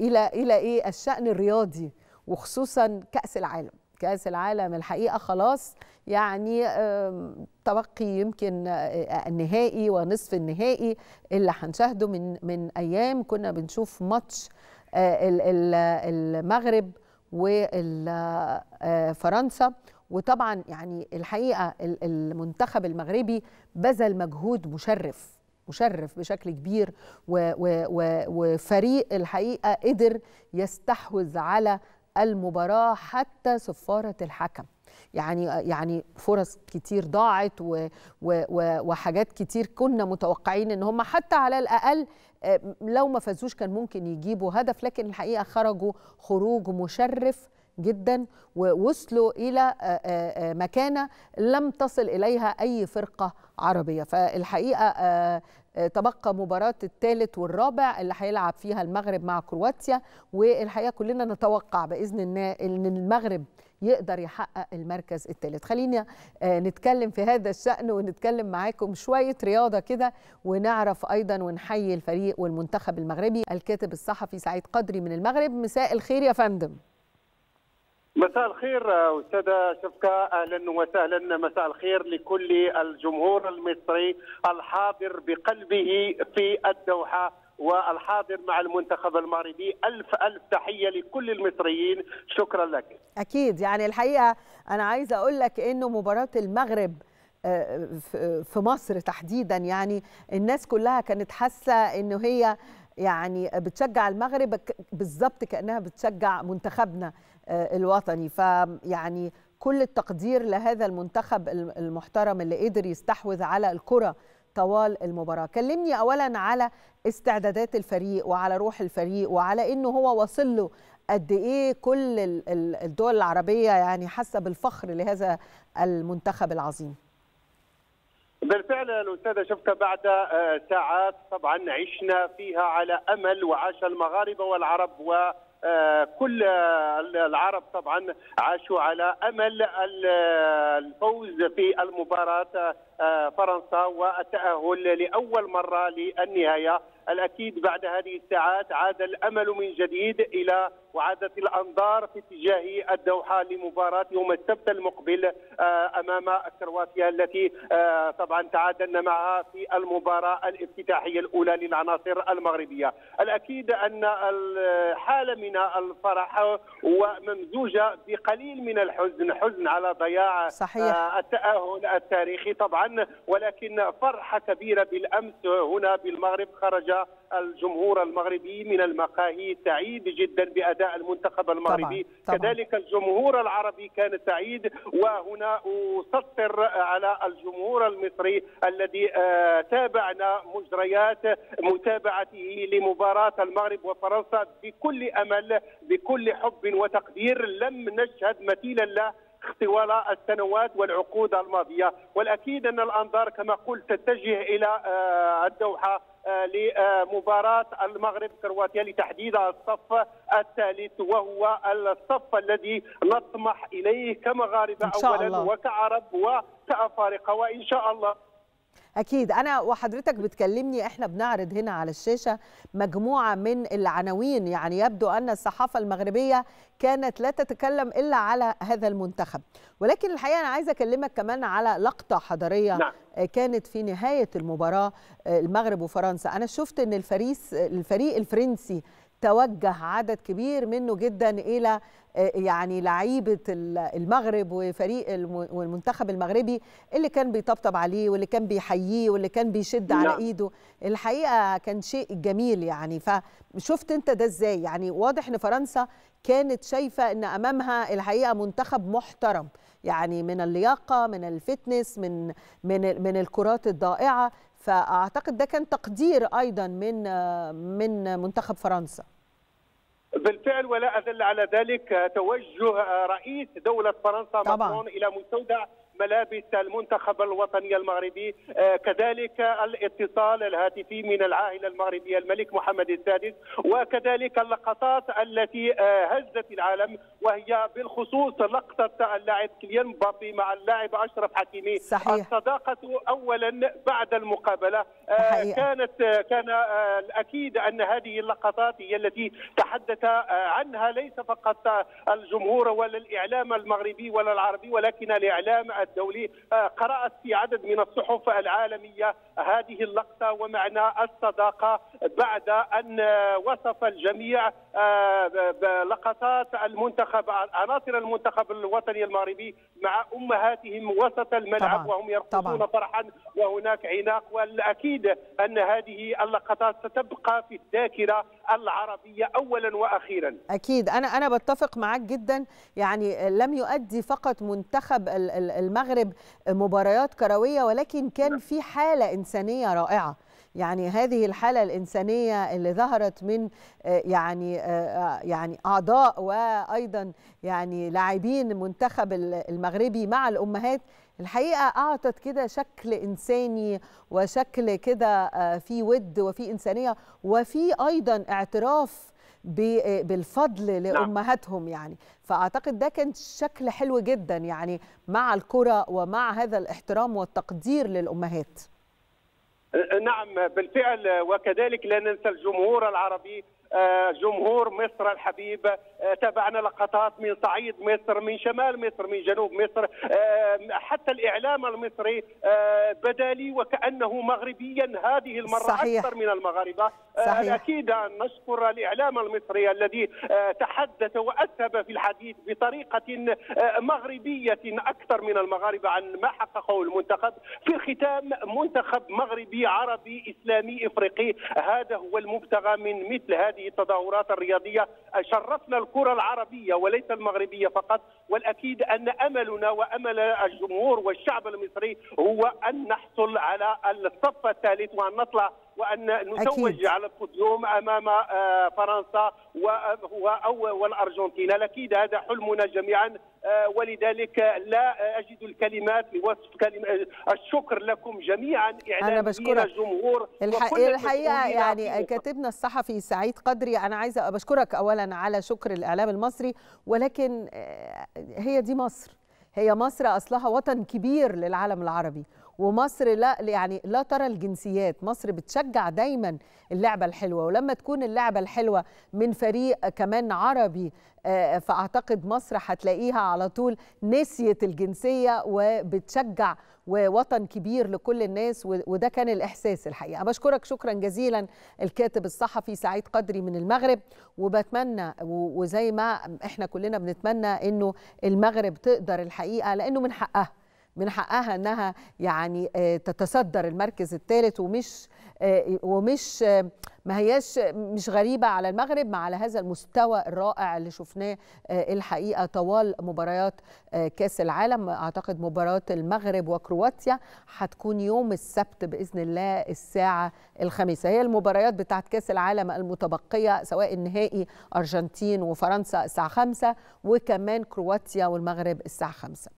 إلى إلى إيه؟ الشأن الرياضي وخصوصا كأس العالم. كأس العالم الحقيقة خلاص يعني تبقي يمكن النهائي ونصف النهائي اللي هنشاهده من من أيام. كنا بنشوف ماتش المغرب وفرنسا وطبعا يعني الحقيقة المنتخب المغربي بذل مجهود مشرف. مشرف بشكل كبير وفريق الحقيقة قدر يستحوذ على المباراة حتى صفارة الحكم. يعني يعني فرص كتير ضاعت و و و وحاجات كتير كنا متوقعين إن هم حتى على الأقل لو ما فازوش كان ممكن يجيبوا هدف لكن الحقيقة خرجوا خروج مشرف جدا ووصلوا إلى مكانة لم تصل إليها أي فرقة عربية. فالحقيقة تبقى مباراة الثالث والرابع اللي هيلعب فيها المغرب مع كرواتيا. والحقيقة كلنا نتوقع بإذن الله أن المغرب يقدر يحقق المركز الثالث. خلينا نتكلم في هذا الشأن ونتكلم معاكم شوية رياضة كده ونعرف أيضا ونحيي الفريق والمنتخب المغربي. الكاتب الصحفي سعيد قدري من المغرب. مساء الخير يا فندم. مساء الخير أستاذة شفكه أهلا وسهلا. مساء الخير لكل الجمهور المصري الحاضر بقلبه في الدوحة والحاضر مع المنتخب المغربي. ألف ألف تحية لكل المصريين. شكرا لك. أكيد. يعني الحقيقة أنا عايزة أقول لك أنه مباراة المغرب في مصر تحديدا يعني الناس كلها كانت حاسة أنه هي يعني بتشجع المغرب بالظبط كأنها بتشجع منتخبنا. الوطني. فيعني كل التقدير لهذا المنتخب المحترم اللي قدر يستحوذ على الكرة طوال المباراة. كلمني أولا على استعدادات الفريق وعلى روح الفريق وعلى أنه هو وصل له قد إيه كل الدول العربية يعني حاسة بالفخر لهذا المنتخب العظيم. بالفعل الأستاذة شفت بعد ساعات طبعا عشنا فيها على أمل وعاش المغاربة والعرب و كل العرب طبعا عاشوا على أمل الفوز في المباراة فرنسا والتأهل لأول مرة للنهاية. الأكيد بعد هذه الساعات عاد الأمل من جديد إلى وعادت الأنظار في اتجاه الدوحة لمباراة يوم السبت المقبل أمام كرواتيا التي طبعا تعادلنا معها في المباراة الافتتاحية الأولى للعناصر المغربية. الأكيد أن الحالة من الفرح وممزوجة بقليل من الحزن، حزن على ضياع صحيح. التأهل التاريخي طبعا ولكن فرحة كبيرة بالأمس هنا بالمغرب خرج الجمهور المغربي من المقاهي سعيد جدا بأداء المنتخب المغربي طبعاً. طبعاً. كذلك الجمهور العربي كان سعيد وهنا اسطر على الجمهور المصري الذي تابعنا مجريات متابعته لمباراة المغرب وفرنسا بكل أمل بكل حب وتقدير لم نشهد مثيلا له طوال السنوات والعقود الماضية والأكيد أن الأنظار كما قلت تتجه إلى الدوحة لمباراة المغرب كرواتيا لتحديد الصف الثالث وهو الصف الذي نطمح إليه كمغاربة أولا. وكعرب وكأفارقة وإن شاء الله أكيد. أنا وحضرتك بتكلمني إحنا بنعرض هنا على الشاشة مجموعة من العناوين. يعني يبدو أن الصحافة المغربية كانت لا تتكلم إلا على هذا المنتخب. ولكن الحقيقة أنا عايزة أكلمك كمان على لقطة حضارية نعم. كانت في نهاية المباراة المغرب وفرنسا. أنا شفت أن الفريق الفريق الفرنسي توجه عدد كبير منه جدا إلى يعني لعيبة المغرب وفريق والمنتخب المغربي اللي كان بيطبطب عليه واللي كان بيحييه واللي كان بيشد على نعم. إيده. الحقيقة كان شيء جميل يعني. فشفت أنت ده إزاي؟ يعني واضح إن فرنسا كانت شايفة إن أمامها الحقيقة منتخب محترم. يعني من اللياقة من الفتنس من من من الكرات الضائعة. فأعتقد ده كان تقدير أيضا من من منتخب فرنسا. بالفعل ولا أدل على ذلك توجه رئيس دولة فرنسا طبعاً. ماكرون إلى مستودع ملابس المنتخب الوطني المغربي كذلك الاتصال الهاتفي من العائلة المغربية الملك محمد السادس وكذلك اللقطات التي هزت العالم وهي بالخصوص لقطة اللاعب كليان مبابي مع اللاعب أشرف حكيمي صحيح. الصداقة اولا بعد المقابلة حقيقة. كانت كان الأكيد أن هذه اللقطات هي التي تحدث عنها ليس فقط الجمهور ولا الإعلام المغربي ولا العربي ولكن الإعلام الدولي قرأت في عدد من الصحف العالمية هذه اللقطة ومعنى الصداقة بعد أن وصف الجميع لقطات المنتخب عناصر المنتخب الوطني المغربي مع أمهاتهم وسط الملعب طبعاً. وهم يرقصون. فرحا وهناك عناق والأكيد أن هذه اللقطات ستبقى في الذاكرة العربية اولا وأخيرا أكيد أنا أنا بتفق معاك جدا يعني لم يؤدي فقط منتخب المغرب مباريات كروية ولكن كان في حالة إنسانية رائعة. يعني هذه الحالة الإنسانية اللي ظهرت من آه، يعني آه، يعني أعضاء وأيضا يعني لاعبين المنتخب ال- المغربي مع الأمهات الحقيقة أعطت كده شكل إنساني وشكل كده آه، في ود وفي إنسانية وفي أيضا اعتراف بالفضل لأمهاتهم يعني. فأعتقد ده كان شكل حلو جدا يعني مع الكرة ومع هذا الاحترام والتقدير للأمهات. نعم بالفعل وكذلك لا ننسى الجمهور العربي جمهور مصر الحبيب آه، تابعنا لقطات من صعيد مصر من شمال مصر من جنوب مصر آه، حتى الإعلام المصري آه، بدا لي وكأنه مغربيا هذه المرة صحيح. أكثر من المغاربة آه، صحيح. الأكيد أن نشكر الإعلام المصري الذي آه، تحدث وأسهب في الحديث بطريقة آه، مغربية أكثر من المغاربة عن ما حققه المنتخب في الختام منتخب مغربي عربي إسلامي إفريقي هذا هو المبتغى من مثل هذه التظاهرات الرياضية شرفنا الكرة العربية وليس المغربية فقط والأكيد أن أملنا وأمل الجمهور والشعب المصري هو أن نحصل على الصف الثالث وأن نطلع وأن نتوج أكيد. على البوديوم أمام آه، فرنسا و- و- أو والأرجنتين. الأكيد هذا حلمنا جميعا. آه، ولذلك لا أجد الكلمات لوصف كلمة الشكر لكم جميعا. إعلاميين بشكرك. الجمهور الحقيقة يعني كاتبنا الصحفي سعيد قدري أنا عايزة بشكرك اولا على شكر الإعلام المصري ولكن آه، هي دي مصر. هي مصر أصلها وطن كبير للعالم العربي. ومصر لا يعني لا ترى الجنسيات. مصر بتشجع دايما اللعبة الحلوة ولما تكون اللعبة الحلوة من فريق كمان عربي آه، فأعتقد مصر هتلاقيها على طول نسيت الجنسية وبتشجع ووطن كبير لكل الناس وده كان الإحساس الحقيقة. بشكرك شكرا جزيلا الكاتب الصحفي سعيد قدري من المغرب وبتمنى وزي ما إحنا كلنا بنتمنى إنه المغرب تقدر الحقيقة لأنه من حقها. من حقها إنها يعني آه، تتصدر المركز الثالث ومش آه، ومش آه، ما هياش مش غريبة على المغرب مع على هذا المستوى الرائع اللي شفناه الحقيقة طوال مباريات كأس العالم. أعتقد مباراة المغرب وكرواتيا هتكون يوم السبت بإذن الله الساعة الخامسه هي المباريات بتاعت كأس العالم المتبقية سواء النهائي أرجنتين وفرنسا الساعة 5 وكمان كرواتيا والمغرب الساعة 5